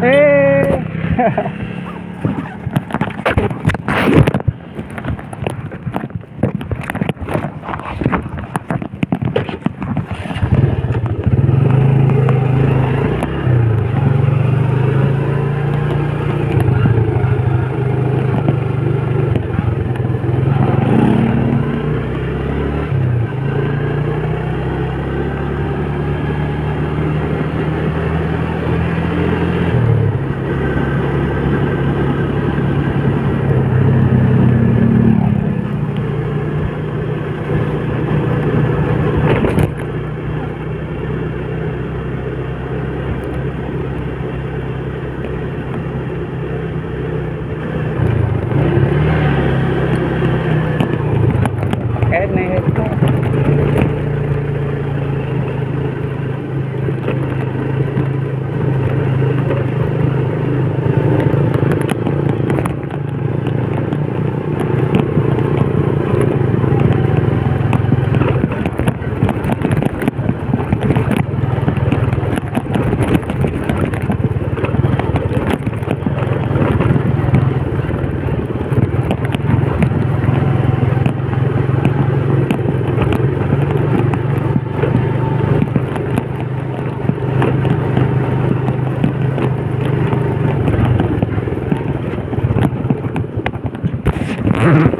哎，哈。mm-hmm